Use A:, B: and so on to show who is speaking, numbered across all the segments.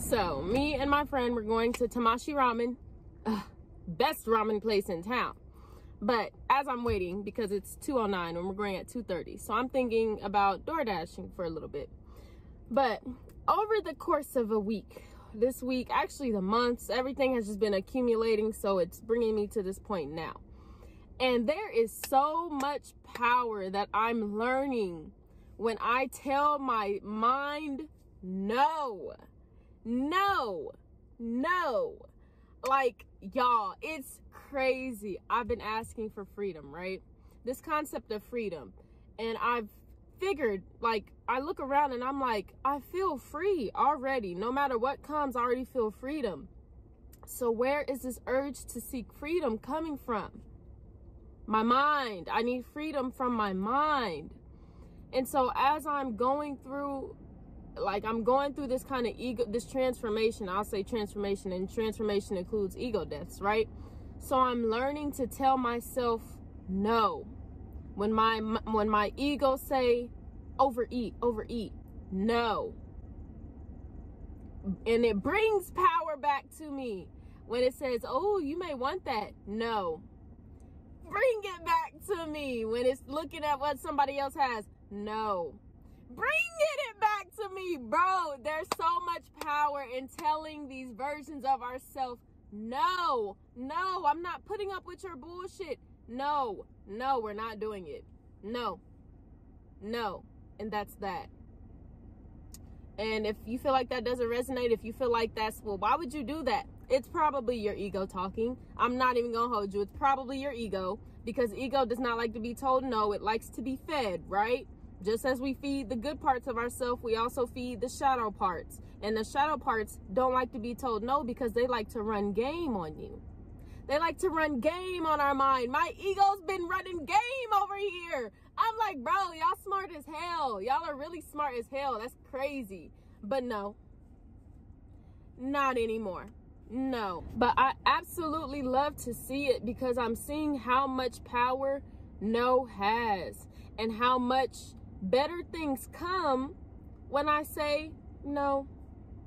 A: So, me and my friend were going to Tamashi Ramen, Ugh, best ramen place in town. But as I'm waiting, because it's 2.09 and we're going at 2.30, so I'm thinking about door dashing for a little bit. But over the course of a week, this week, actually the months, everything has just been accumulating, so it's bringing me to this point now. And there is so much power that I'm learning when I tell my mind no, no, no. Like, y'all, it's crazy. I've been asking for freedom, right? This concept of freedom. And I've figured, like, I look around and I'm like, I feel free already. No matter what comes, I already feel freedom. So, where is this urge to seek freedom coming from? my mind. I need freedom from my mind. And so as I'm going through like I'm going through this kind of ego this transformation, I'll say transformation and transformation includes ego deaths, right? So I'm learning to tell myself no. When my when my ego say overeat, overeat, no. And it brings power back to me when it says, "Oh, you may want that." No bring it back to me when it's looking at what somebody else has. No. Bring it back to me, bro. There's so much power in telling these versions of ourselves, no, no, I'm not putting up with your bullshit. No, no, we're not doing it. No, no. And that's that. And if you feel like that doesn't resonate, if you feel like that's, well, why would you do that? It's probably your ego talking. I'm not even going to hold you. It's probably your ego because ego does not like to be told no. It likes to be fed, right? Just as we feed the good parts of ourselves, we also feed the shadow parts. And the shadow parts don't like to be told no because they like to run game on you. They like to run game on our mind. My ego's been running game over here. I'm like, bro, y'all smart as hell. Y'all are really smart as hell. That's crazy. But no, not anymore. No. But I absolutely love to see it because I'm seeing how much power no has and how much better things come when I say, no,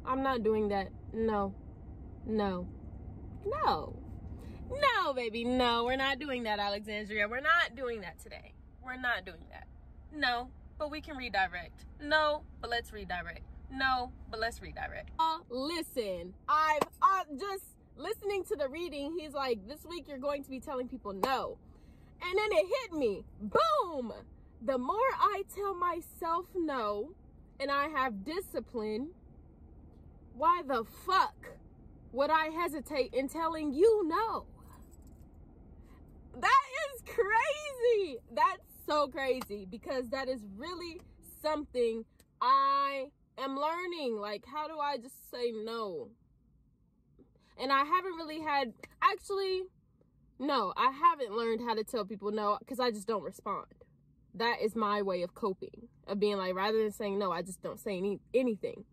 A: I'm not doing that. No, no, no. No, baby, no, we're not doing that, Alexandria. We're not doing that today. We're not doing that. No, but we can redirect. No, but let's redirect. No, but let's redirect. Uh, listen, I've uh, just listening to the reading. He's like, this week you're going to be telling people no. And then it hit me. Boom! The more I tell myself no and I have discipline, why the fuck would I hesitate in telling you no? That is crazy. That's so crazy because that is really something I am learning. Like, how do I just say no? And I haven't really had, actually, no, I haven't learned how to tell people no because I just don't respond. That is my way of coping, of being like, rather than saying no, I just don't say any, anything.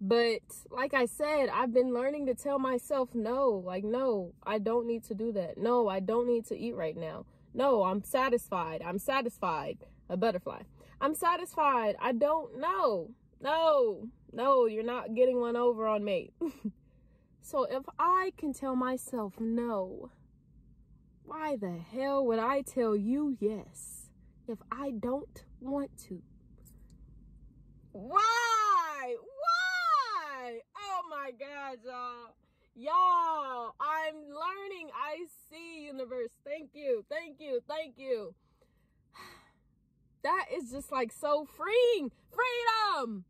A: But like I said, I've been learning to tell myself no. Like, no, I don't need to do that. No, I don't need to eat right now. No, I'm satisfied. I'm satisfied. A butterfly. I'm satisfied. I don't know. No, no, you're not getting one over on me. so if I can tell myself no, why the hell would I tell you yes if I don't want to? Why? Why? Oh my God, y'all. Y'all, I'm learning. I see, universe. Thank you. Thank you. Thank you. That is just like so freeing. Freedom.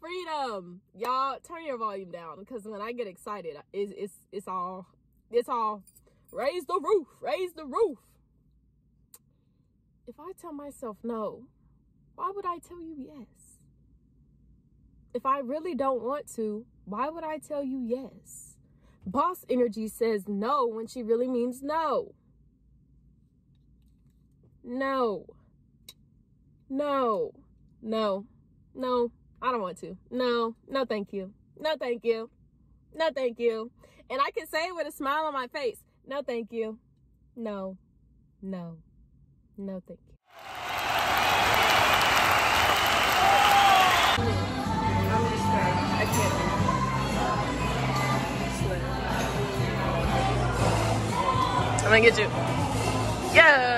A: Freedom. Y'all, turn your volume down because when I get excited, it's, it's, it's all, it's all, raise the roof, raise the roof. If I tell myself no, why would I tell you yes? If I really don't want to, why would I tell you yes? Boss energy says no when she really means no. No. No. No. No. I don't want to. No. No, thank you. No, thank you. No, thank you. And I can say it with a smile on my face. No, thank you. No. No. No, thank you. I'm I'm gonna get you. Yeah!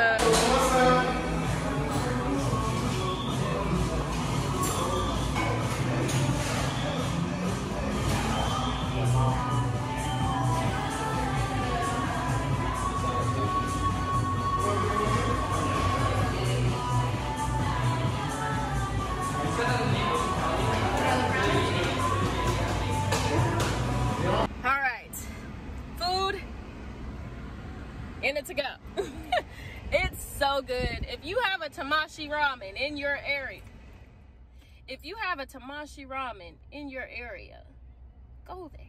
A: Have a Tamashi ramen in your area, go there.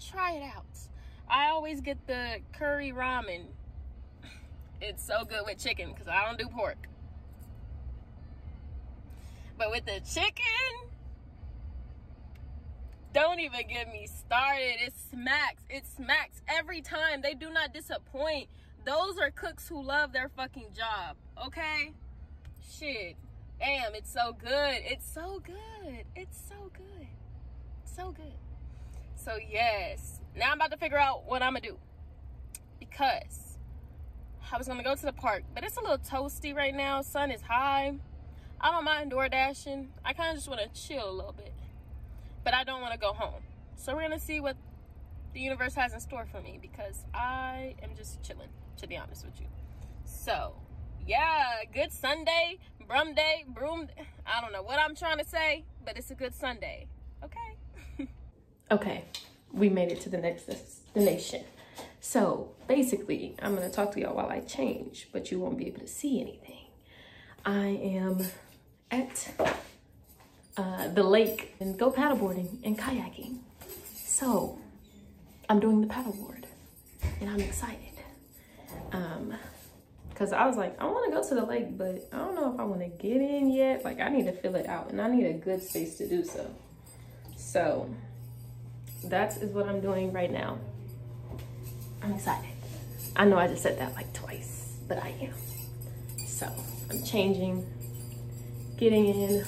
A: Try it out. I always get the curry ramen. It's so good with chicken because I don't do pork. But with the chicken, don't even get me started. It smacks. It smacks every time. They do not disappoint. Those are cooks who love their fucking job. Okay? Shit. Damn, it's so good. It's so good. It's so good. So good. So, yes. Now I'm about to figure out what I'm to do. Because I was to go to the park, but it's a little toasty right now. Sun is high. I don't mind door dashing. I kind of just want to chill a little bit but I don't want to go home. So we're gonna see what the universe has in store for me because I am just chilling, to be honest with you. So yeah, good Sunday, brum day, broom. I don't know what I'm trying to say, but it's a good Sunday. Okay. okay, we made it to the next destination. So basically, I'm gonna talk to y'all while I change, but you won't be able to see anything. I am at uh, the lake and go paddleboarding and kayaking. So I'm doing the paddleboard and I'm excited. Um, Cause I was like, I want to go to the lake, but I don't know if I want to get in yet. Like I need to fill it out and I need a good space to do so. So that is what I'm doing right now. I'm excited. I know I just said that like twice, but I am. So I'm changing, getting in,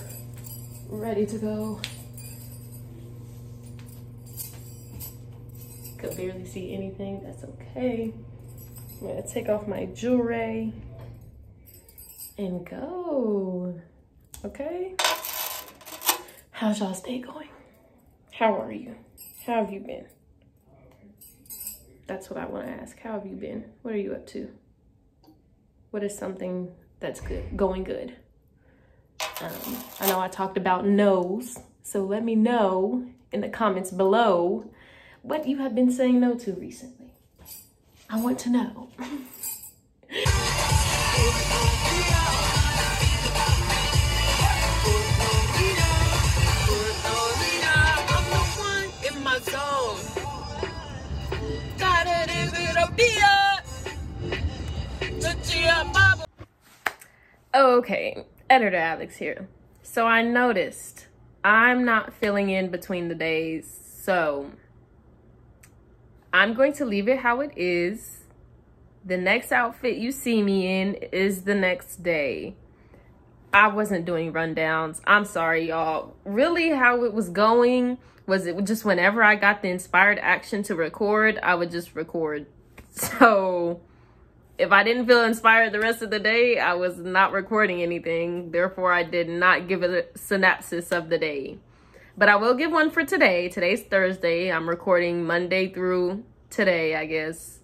A: ready to go. Could barely see anything, that's okay. I'm gonna take off my jewelry and go, okay? How's y'all's day going? How are you? How have you been? That's what I wanna ask. How have you been? What are you up to? What is something that's good, going good? Um, I know I talked about no's, so let me know in the comments below what you have been saying no to recently. I want to know. Oh, okay, editor Alex here. So I noticed I'm not filling in between the days. So I'm going to leave it how it is. The next outfit you see me in is the next day. I wasn't doing rundowns. I'm sorry, y'all. Really how it was going was it just whenever I got the inspired action to record, I would just record. So if I didn't feel inspired the rest of the day, I was not recording anything. Therefore, I did not give a synopsis of the day. But I will give one for today. Today's Thursday. I'm recording Monday through today, I guess.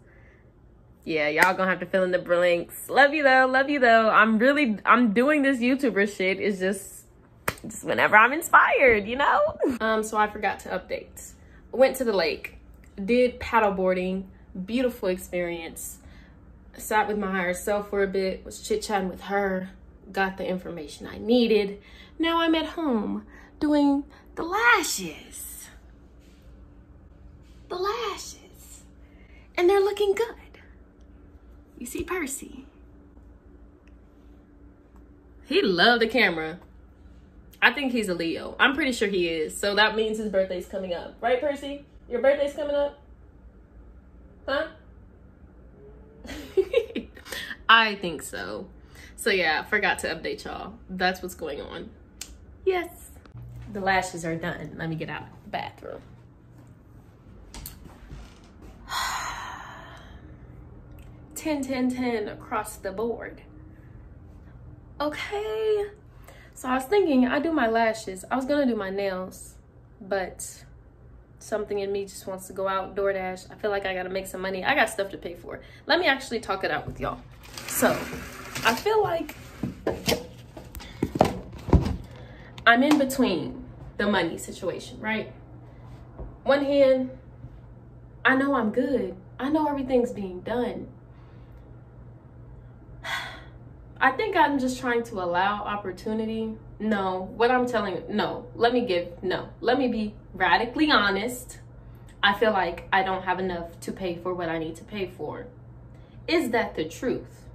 A: Yeah, y'all gonna have to fill in the blanks. Love you though, love you though. I'm really, I'm doing this YouTuber shit. It's just, just whenever I'm inspired, you know? Um, so I forgot to update. Went to the lake, did paddleboarding, beautiful experience sat with my higher self for a bit, was chit-chatting with her, got the information I needed. Now I'm at home doing the lashes. The lashes. And they're looking good. You see Percy. He loved the camera. I think he's a Leo. I'm pretty sure he is. So that means his birthday's coming up. Right, Percy? Your birthday's coming up? Huh? I think so. So yeah, forgot to update y'all. That's what's going on. Yes. The lashes are done. Let me get out of the bathroom. 10, 10, 10 across the board. Okay. So I was thinking I do my lashes. I was gonna do my nails, but something in me just wants to go out DoorDash. I feel like I gotta make some money. I got stuff to pay for. Let me actually talk it out with y'all. So I feel like I'm in between the money situation, right? One hand, I know I'm good. I know everything's being done. I think I'm just trying to allow opportunity. No, what I'm telling, no, let me give, no, let me be radically honest. I feel like I don't have enough to pay for what I need to pay for. Is that the truth?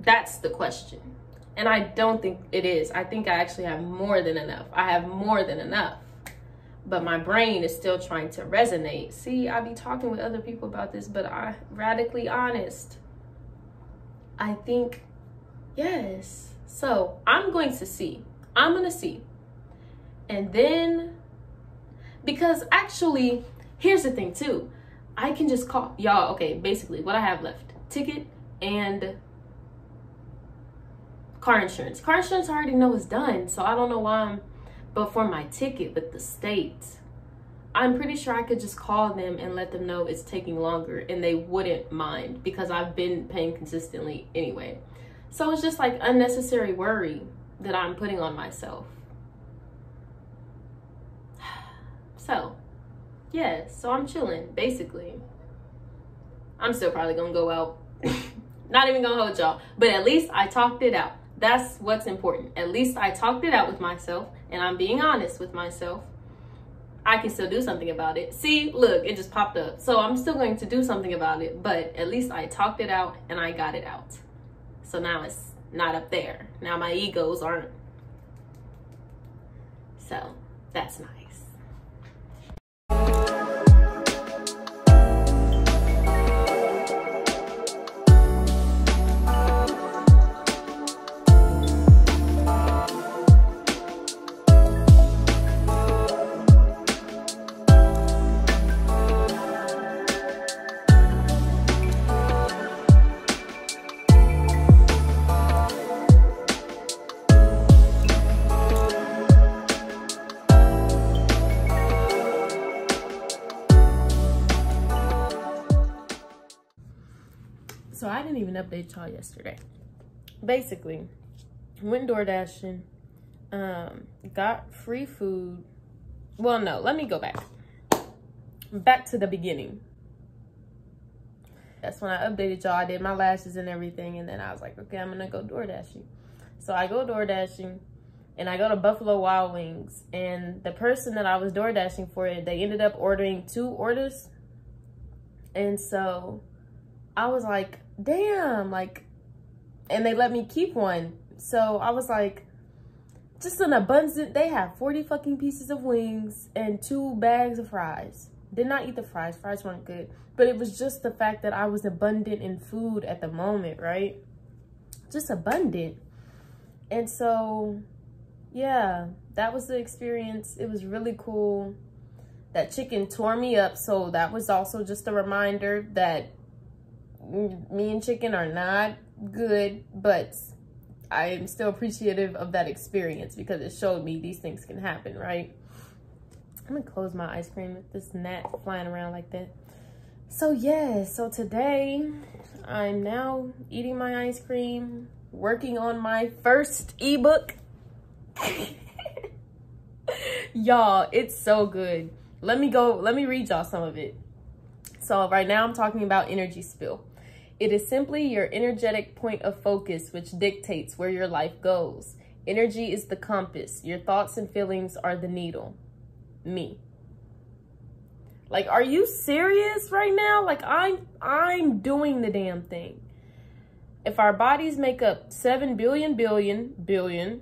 A: That's the question. And I don't think it is. I think I actually have more than enough. I have more than enough. But my brain is still trying to resonate. See, I be talking with other people about this, but I radically honest. I think Yes. So I'm going to see. I'm going to see. And then, because actually, here's the thing too. I can just call y'all. Okay, basically, what I have left ticket and car insurance. Car insurance I already know is done, so I don't know why I'm. But for my ticket with the state, I'm pretty sure I could just call them and let them know it's taking longer and they wouldn't mind because I've been paying consistently anyway. So it's just like unnecessary worry that I'm putting on myself. So, yeah, so I'm chilling basically. I'm still probably gonna go out. Not even gonna hold y'all, but at least I talked it out. That's what's important. At least I talked it out with myself and I'm being honest with myself. I can still do something about it. See, look, it just popped up. So I'm still going to do something about it, but at least I talked it out and I got it out. So now it's not up there. Now my egos aren't. So that's nice. Update y'all yesterday. Basically, went door dashing, um, got free food. Well, no, let me go back. Back to the beginning. That's when I updated y'all. I did my lashes and everything. And then I was like, okay, I'm going to go door dashing. So I go door dashing and I go to Buffalo Wild Wings. And the person that I was door dashing for, it, they ended up ordering two orders. And so I was like, damn, like, and they let me keep one. So I was like, just an abundant, they have 40 fucking pieces of wings and two bags of fries. Did not eat the fries, fries weren't good. But it was just the fact that I was abundant in food at the moment, right? Just abundant. And so, yeah, that was the experience. It was really cool. That chicken tore me up. So that was also just a reminder that me and chicken are not good, but I am still appreciative of that experience because it showed me these things can happen, right? I'm gonna close my ice cream with this gnat flying around like that. So yeah, so today I'm now eating my ice cream, working on my first ebook. y'all, it's so good. Let me go, let me read y'all some of it. So right now I'm talking about energy spill. It is simply your energetic point of focus which dictates where your life goes. Energy is the compass. Your thoughts and feelings are the needle. Me. Like, are you serious right now? Like, I'm, I'm doing the damn thing. If our bodies make up 7 billion, billion, billion,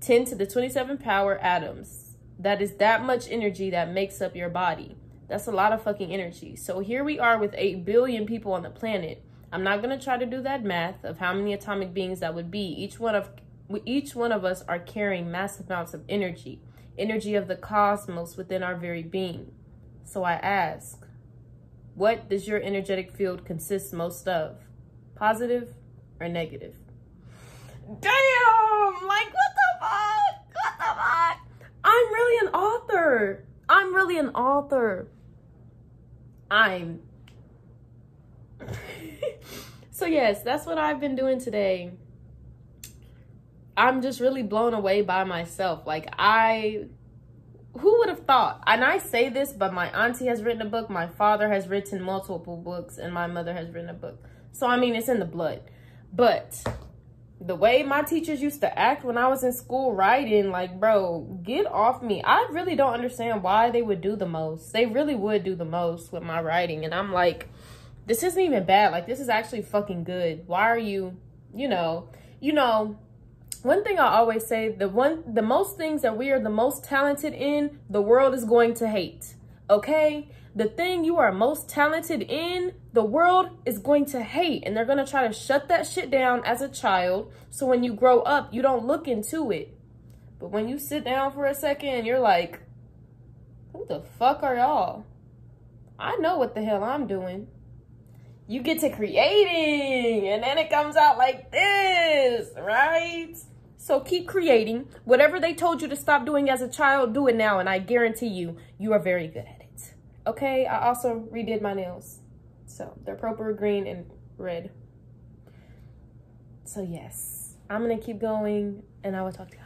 A: 10 to the 27 power atoms, that is that much energy that makes up your body. That's a lot of fucking energy. So here we are with 8 billion people on the planet I'm not going to try to do that math of how many atomic beings that would be. Each one of each one of us are carrying massive amounts of energy, energy of the cosmos within our very being. So I ask, what does your energetic field consist most of? Positive or negative? Damn! Like, what the fuck? What the fuck? I'm really an author. I'm really an author. I'm. So, yes, that's what I've been doing today. I'm just really blown away by myself. Like, I who would have thought? And I say this, but my auntie has written a book, my father has written multiple books, and my mother has written a book. So, I mean, it's in the blood. But the way my teachers used to act when I was in school writing, like, bro, get off me. I really don't understand why they would do the most. They really would do the most with my writing. And I'm like, this isn't even bad. Like, this is actually fucking good. Why are you, you know, you know, one thing I always say, the one the most things that we are the most talented in, the world is going to hate. Okay? The thing you are most talented in, the world is going to hate and they're going to try to shut that shit down as a child. So when you grow up, you don't look into it. But when you sit down for a second, you're like, who the fuck are y'all? I know what the hell I'm doing you get to creating and then it comes out like this, right? So keep creating. Whatever they told you to stop doing as a child, do it now. And I guarantee you, you are very good at it. Okay, I also redid my nails. So they're purple, green, and red. So yes, I'm gonna keep going and I will talk to you.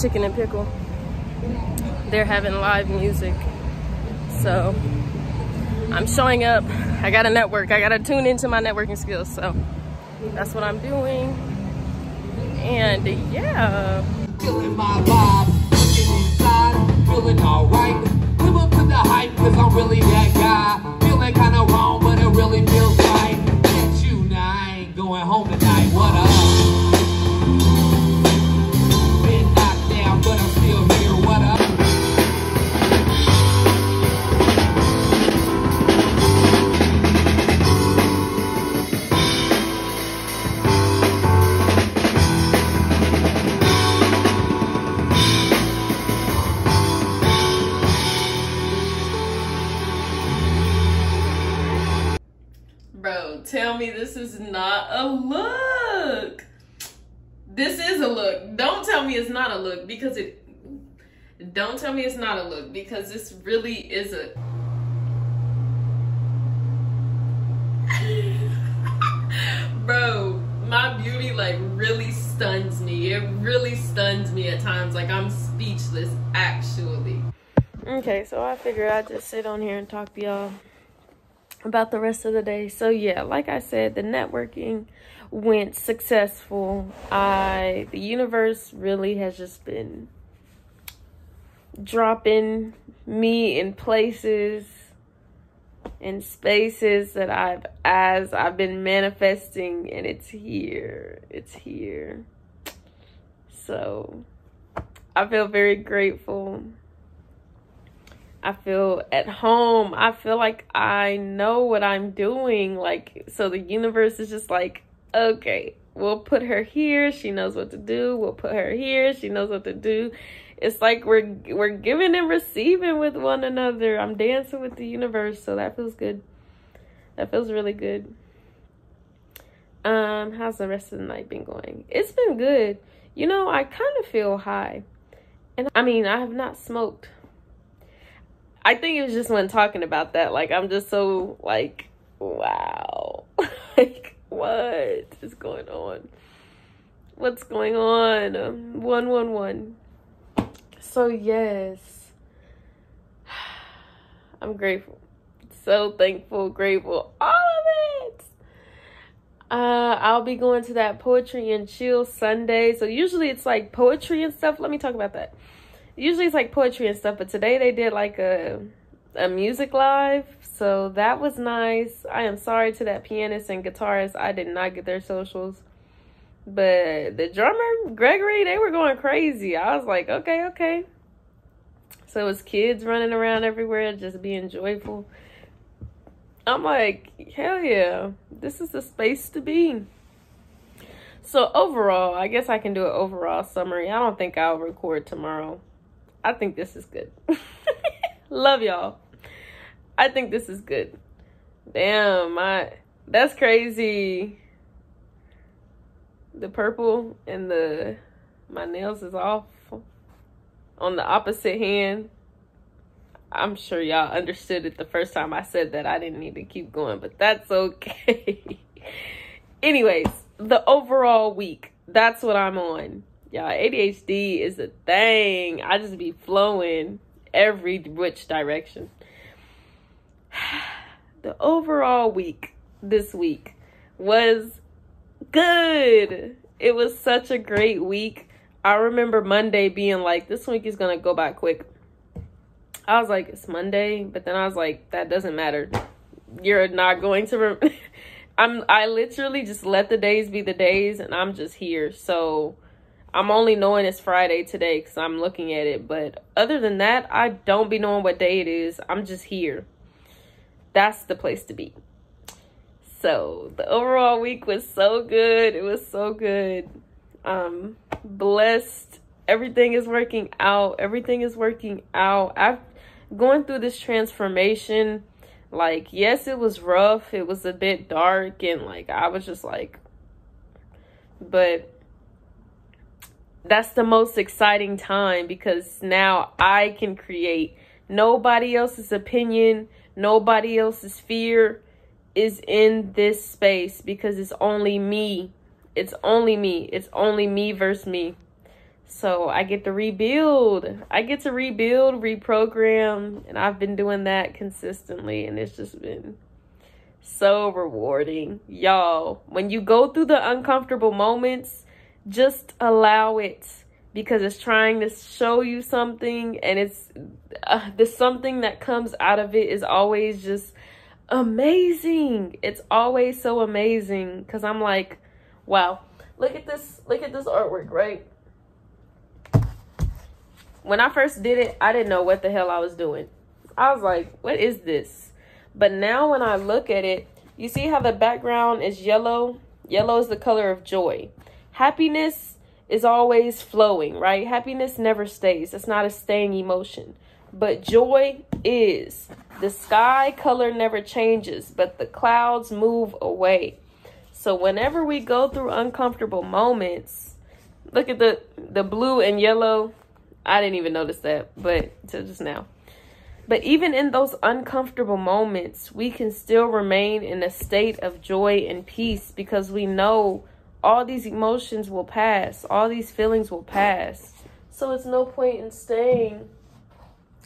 A: Chicken and pickle. They're having live music. So i'm showing up. I gotta network. I gotta tune into my networking skills. So that's what i'm doing. And yeah. Feeling my vibe inside feeling all right live up to the hype because i'm really that guy. Feeling kind of wrong but it really feels right not a look. This is a look. Don't tell me it's not a look because it. Don't tell me it's not a look because this really is a. Bro, my beauty like really stuns me. It really stuns me at times. Like I'm speechless, actually. Okay, so I figured I'd just sit on here and talk to y'all about the rest of the day. So yeah, like I said, the networking went successful. I the universe really has just been dropping me in places in spaces that I've as I've been manifesting and it's here. It's here. So I feel very grateful I feel at home. I feel like I know what I'm doing. Like, so the universe is just like, okay, we'll put her here. She knows what to do. We'll put her here. She knows what to do. It's like we're we're giving and receiving with one another. I'm dancing with the universe, so that feels good. That feels really good. Um, how's the rest of the night been going? It's been good. You know, I kind of feel high. And I mean, I have not smoked I think it was just when talking about that, like I'm just so like, wow, like what is going on? What's going on? Um, one one one. So yes, I'm grateful, so thankful, grateful, all of it. Uh, I'll be going to that poetry and chill Sunday. So usually it's like poetry and stuff. Let me talk about that usually it's like poetry and stuff, but today they did like a a music live, so that was nice. I am sorry to that pianist and guitarist. I did not get their socials. But the drummer, Gregory, they were going crazy. I was like, okay, okay. So it was kids running around everywhere, just being joyful. I'm like, hell yeah, this is the space to be. So overall, I guess I can do an overall summary. I don't think I'll record tomorrow. I think this is good. Love y'all. I think this is good. Damn, my that's crazy. The purple and the my nails is off on the opposite hand. I'm sure y'all understood it the first time I said that. I didn't need to keep going, but that's okay. Anyways, the overall week. That's what I'm on. Y'all, ADHD is a thing. I just be flowing every which direction. The overall week this week was good. It was such a great week. I remember Monday being like, this week is going to go by quick. I was like, it's Monday, but then I was like, that doesn't matter. You're not going to. Rem- I'm. I literally just let the days be the days, and I'm just here. So I'm only knowing it's Friday today because I'm looking at it. But other than that, I don't be knowing what day it is. I'm just here. That's the place to be. So the overall week was so good. It was so good. Um, blessed. Everything is working out. Everything is working out. I've going through this transformation. Like, yes, it was rough. It was a bit dark and like I was just like but that's the most exciting time because now I can create nobody else's opinion, nobody else's fear is in this space because it's only me. It's only me. It's only me versus me. So I get to rebuild. I get to rebuild, reprogram, and I've been doing that consistently and it's just been so rewarding. Y'all, when you go through the uncomfortable moments, just allow it because it's trying to show you something and it's uh, the something that comes out of it is always just amazing. It's always so amazing because i'm like wow. Look at this look at this artwork right? When i first did it i didn't know what the hell i was doing. I was like what is this? But now when i look at it you see how the background is yellow? Yellow is the color of joy happiness is always flowing, right? Happiness never stays. It's not a staying emotion. but joy is. The sky color never changes, but the clouds move away. So whenever we go through uncomfortable moments, look at the the blue and yellow. I didn't even notice that, but just now. But even in those uncomfortable moments, we can still remain in a state of joy and peace because we know all these emotions will pass, all these feelings will pass. So it's no point in staying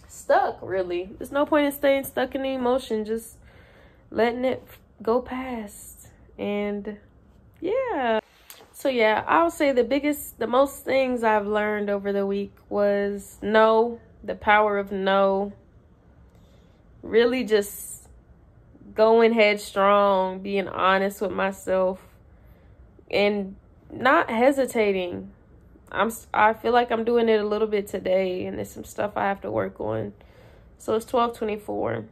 A: stuck, really. There's no point in staying stuck in the emotion, just letting it go past. And yeah. So yeah, I'll say the biggest, the most things I've learned over the week was no, the power of no. Really just going headstrong, being honest with myself, and not hesitating. I'm I feel like I'm doing it a little bit today, and there's some stuff I have to work on. So it's 12:24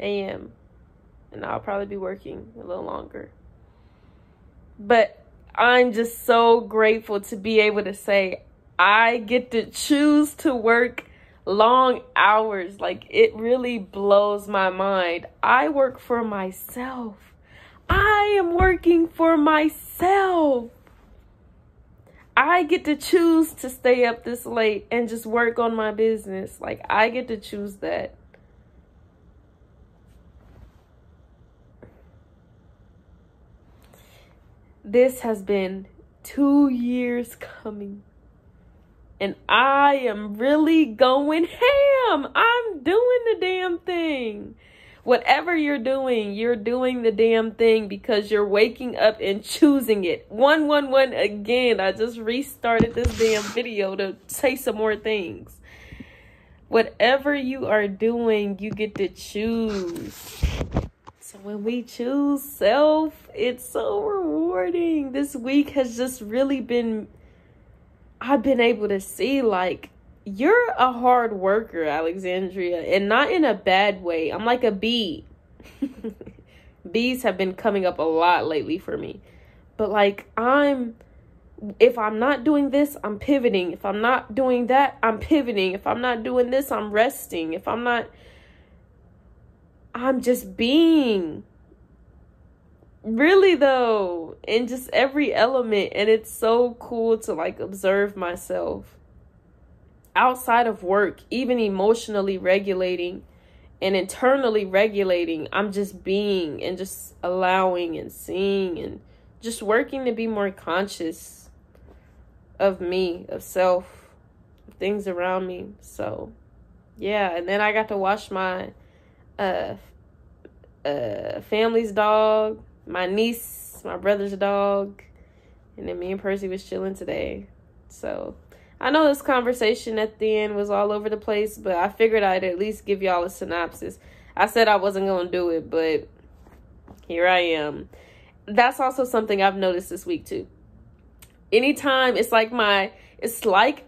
A: a.m. and I'll probably be working a little longer. But I'm just so grateful to be able to say I get to choose to work long hours. Like it really blows my mind. I work for myself. I am working for myself. I get to choose to stay up this late and just work on my business. Like, I get to choose that. This has been two years coming. And I am really going ham. I'm doing the damn thing whatever you're doing, you're doing the damn thing because you're waking up and choosing it. 111 again. I just restarted this damn video to say some more things. Whatever you are doing, you get to choose. So when we choose self, it's so rewarding. This week has just really been I've been able to see like you're a hard worker, Alexandria, and not in a bad way. I'm like a bee. Bees have been coming up a lot lately for me. But like I'm if I'm not doing this, I'm pivoting. If I'm not doing that, I'm pivoting. If I'm not doing this, I'm resting. If I'm not I'm just being. Really though, in just every element and it's so cool to like observe myself outside of work, even emotionally regulating and internally regulating, I'm just being and just allowing and seeing and just working to be more conscious of me, of self, of things around me. So, yeah, and then I got to watch my uh uh family's dog, my niece, my brother's dog, and then me and Percy was chilling today. So, I know this conversation at the end was all over the place, but I figured I'd at least give y'all a synopsis. I said I wasn't going to do it, but here I am. That's also something I've noticed this week too. Anytime it's like my, it's like,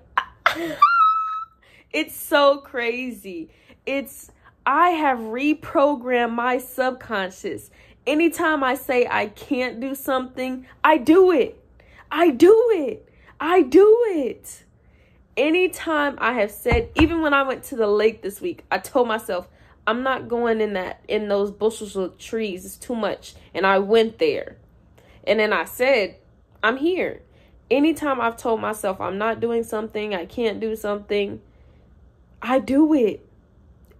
A: it's so crazy. It's, I have reprogrammed my subconscious. Anytime I say I can't do something, I do it. I do it. I do it anytime I have said, even when I went to the lake this week, I told myself, I'm not going in that in those bushes of trees. It's too much. And I went there. And then I said, I'm here. Anytime I've told myself I'm not doing something, I can't do something, I do it.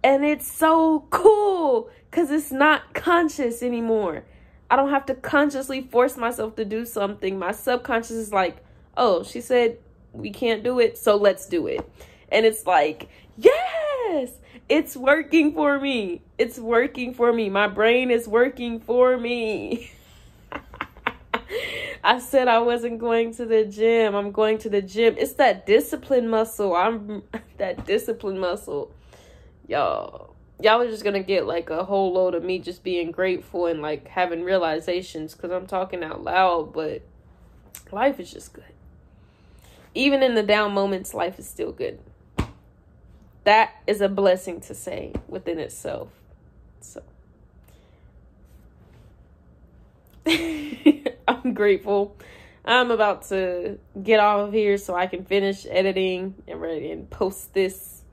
A: And it's so cool because it's not conscious anymore. I don't have to consciously force myself to do something. My subconscious is like, oh, she said we can't do it, so let's do it. And it's like, yes, it's working for me. It's working for me. My brain is working for me. I said I wasn't going to the gym. I'm going to the gym. It's that discipline muscle. I'm that discipline muscle. Y'all, y'all are just going to get like a whole load of me just being grateful and like having realizations because I'm talking out loud, but life is just good even in the down moments, life is still good. That is a blessing to say within itself. So I'm grateful. I'm about to get off of here so I can finish editing and ready and post this.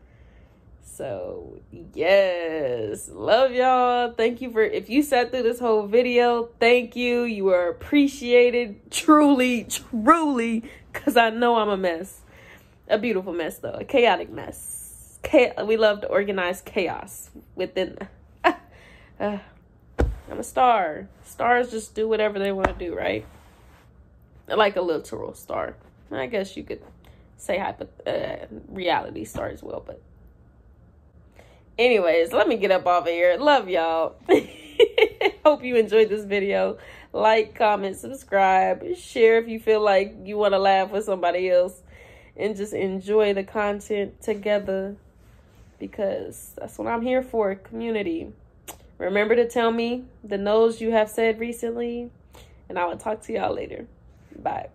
A: So, yes, love y'all. Thank you for if you sat through this whole video. Thank you. You are appreciated truly, truly cuz I know I'm a mess. A beautiful mess though, a chaotic mess. we love to organize chaos within uh, I'm a star. Stars just do whatever they want to do, right? Like a literal star. I guess you could say hypo- uh, reality star as well, but anyways, let me get up off of here. Love y'all. Hope you enjoyed this video. Like, comment, subscribe, share if you feel like you want to laugh with somebody else and just enjoy the content together because that's what I'm here for, community. Remember to tell me the no's you have said recently, and I will talk to y'all later. Bye.